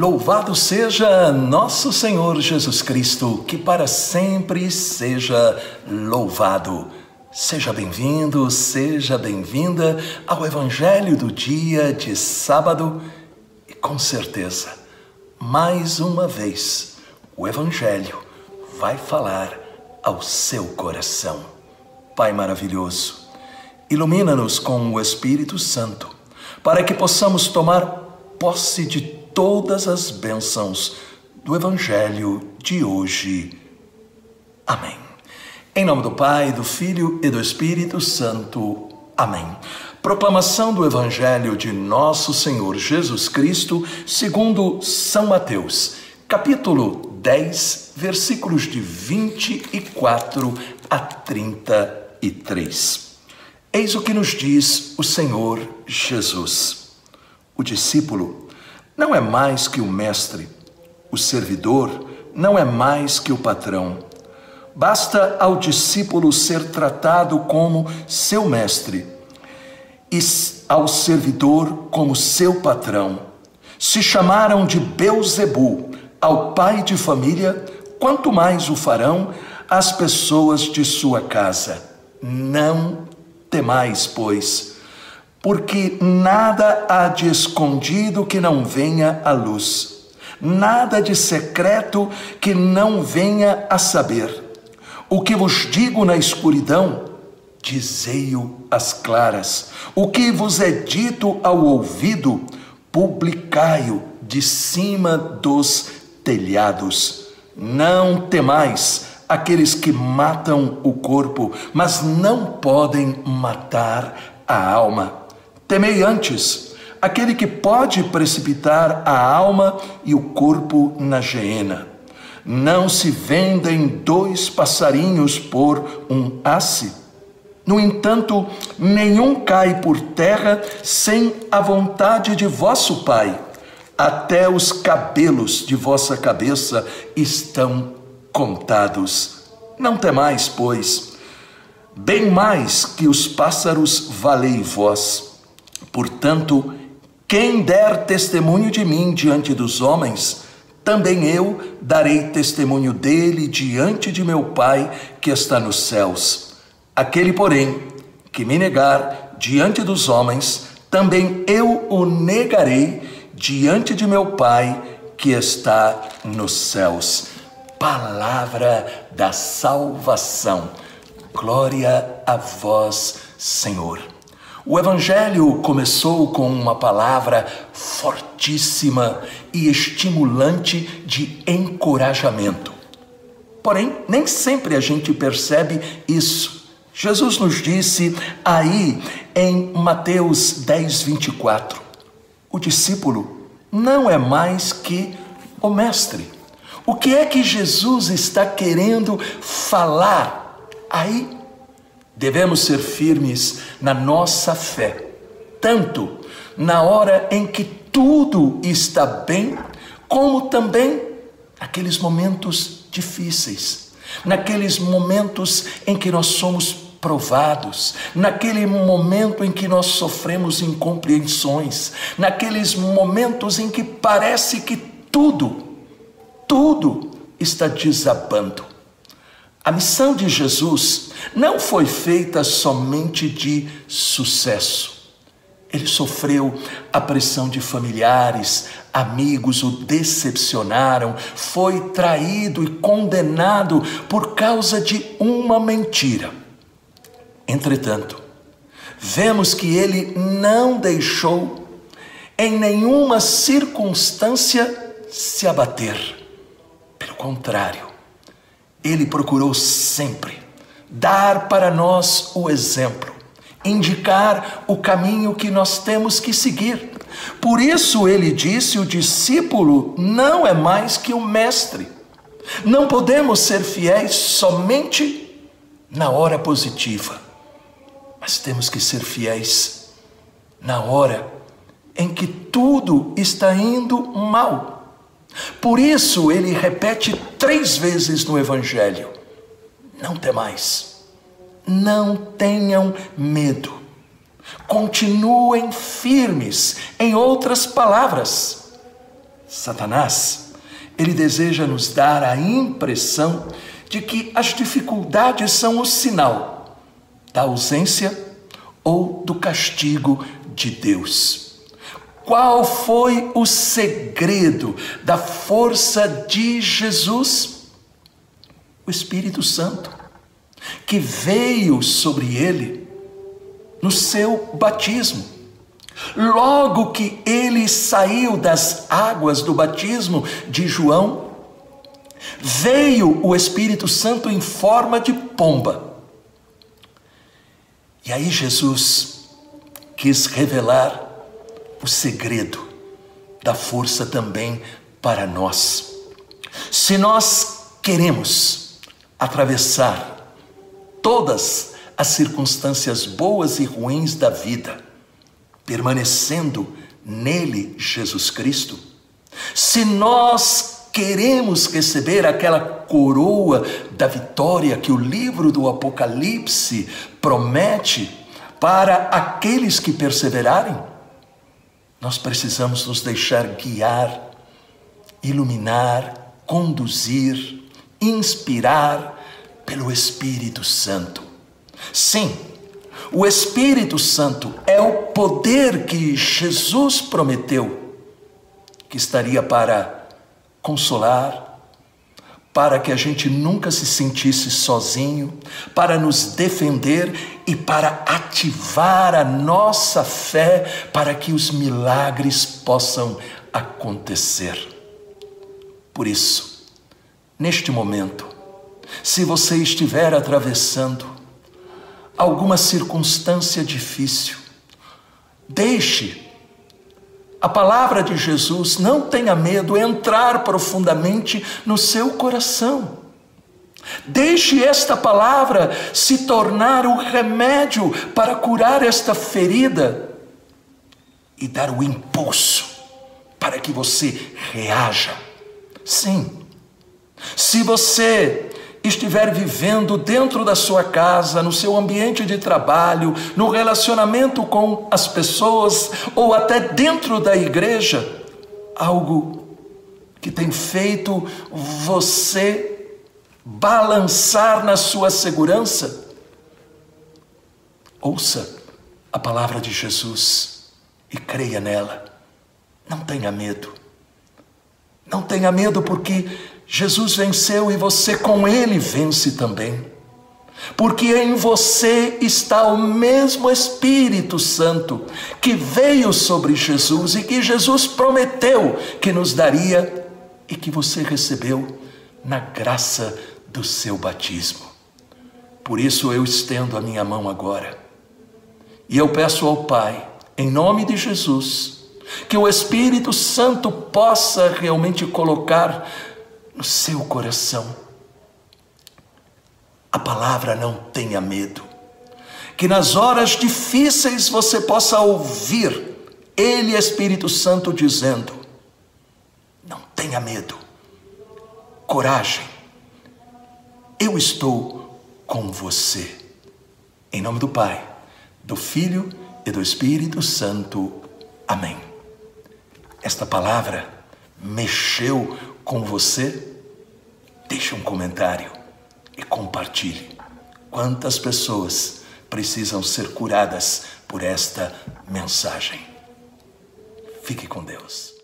Louvado seja nosso Senhor Jesus Cristo, que para sempre seja louvado. Seja bem-vindo, seja bem-vinda ao Evangelho do dia de sábado e com certeza, mais uma vez, o Evangelho vai falar ao seu coração. Pai maravilhoso, ilumina-nos com o Espírito Santo, para que possamos tomar posse de todas as bênçãos do Evangelho de hoje. Amém. Em nome do Pai, do Filho e do Espírito Santo. Amém. Proclamação do Evangelho de Nosso Senhor Jesus Cristo, segundo São Mateus, capítulo 10, versículos de 24 a 33. Eis o que nos diz o Senhor Jesus. O discípulo não é mais que o mestre, o servidor não é mais que o patrão. Basta ao discípulo ser tratado como seu mestre e ao servidor como seu patrão. Se chamaram de Beuzebu ao pai de família, quanto mais o farão as pessoas de sua casa. Não temais, pois porque nada há de escondido que não venha à luz, nada de secreto que não venha a saber. O que vos digo na escuridão, dizei-o às claras. O que vos é dito ao ouvido, publicai-o de cima dos telhados. Não temais aqueles que matam o corpo, mas não podem matar a alma Temei antes aquele que pode precipitar a alma e o corpo na geena. Não se vendem dois passarinhos por um asse. No entanto, nenhum cai por terra sem a vontade de vosso Pai. Até os cabelos de vossa cabeça estão contados. Não temais, pois, bem mais que os pássaros valei vós. Portanto, quem der testemunho de mim diante dos homens, também eu darei testemunho dele diante de meu Pai que está nos céus. Aquele, porém, que me negar diante dos homens, também eu o negarei diante de meu Pai que está nos céus. Palavra da salvação. Glória a vós, Senhor. O Evangelho começou com uma palavra fortíssima e estimulante de encorajamento. Porém, nem sempre a gente percebe isso. Jesus nos disse aí em Mateus 10, 24: o discípulo não é mais que o mestre. O que é que Jesus está querendo falar aí Devemos ser firmes na nossa fé, tanto na hora em que tudo está bem, como também naqueles momentos difíceis, naqueles momentos em que nós somos provados, naquele momento em que nós sofremos incompreensões, naqueles momentos em que parece que tudo, tudo está desabando. A missão de Jesus não foi feita somente de sucesso. Ele sofreu a pressão de familiares, amigos o decepcionaram, foi traído e condenado por causa de uma mentira. Entretanto, vemos que ele não deixou em nenhuma circunstância se abater. Pelo contrário, ele procurou sempre dar para nós o exemplo, indicar o caminho que nós temos que seguir. Por isso ele disse: o discípulo não é mais que o mestre. Não podemos ser fiéis somente na hora positiva, mas temos que ser fiéis na hora em que tudo está indo mal por isso ele repete três vezes no Evangelho: não temais, não tenham medo, continuem firmes. Em outras palavras, Satanás, ele deseja nos dar a impressão de que as dificuldades são o sinal da ausência ou do castigo de Deus. Qual foi o segredo da força de Jesus? O Espírito Santo, que veio sobre ele no seu batismo Logo que ele saiu das águas do batismo de João, veio o Espírito Santo em forma de pomba. E aí Jesus quis revelar o segredo da força também para nós. Se nós queremos atravessar todas as circunstâncias boas e ruins da vida, permanecendo nele, Jesus Cristo, se nós queremos receber aquela coroa da vitória que o livro do Apocalipse promete para aqueles que perseverarem, nós precisamos nos deixar guiar, iluminar, conduzir, inspirar pelo Espírito Santo. Sim, o Espírito Santo é o poder que Jesus prometeu que estaria para consolar, para que a gente nunca se sentisse sozinho, para nos defender e para ativar a nossa fé para que os milagres possam acontecer. Por isso, neste momento, se você estiver atravessando alguma circunstância difícil. Deixe a palavra de Jesus, não tenha medo, entrar profundamente no seu coração. Deixe esta palavra se tornar o remédio para curar esta ferida e dar o impulso para que você reaja. Sim, se você estiver vivendo dentro da sua casa, no seu ambiente de trabalho, no relacionamento com as pessoas ou até dentro da igreja, algo que tem feito você balançar na sua segurança, ouça a palavra de Jesus e creia nela. Não tenha medo. Não tenha medo, porque Jesus venceu e você com ele vence também. Porque em você está o mesmo Espírito Santo que veio sobre Jesus e que Jesus prometeu que nos daria e que você recebeu na graça do seu batismo. Por isso eu estendo a minha mão agora e eu peço ao Pai, em nome de Jesus, que o Espírito Santo possa realmente colocar no seu coração. A palavra não tenha medo. Que nas horas difíceis você possa ouvir Ele, Espírito Santo, dizendo: Não tenha medo, coragem, eu estou com você. Em nome do Pai, do Filho e do Espírito Santo. Amém. Esta palavra mexeu com você? Deixe um comentário e compartilhe. Quantas pessoas precisam ser curadas por esta mensagem? Fique com Deus.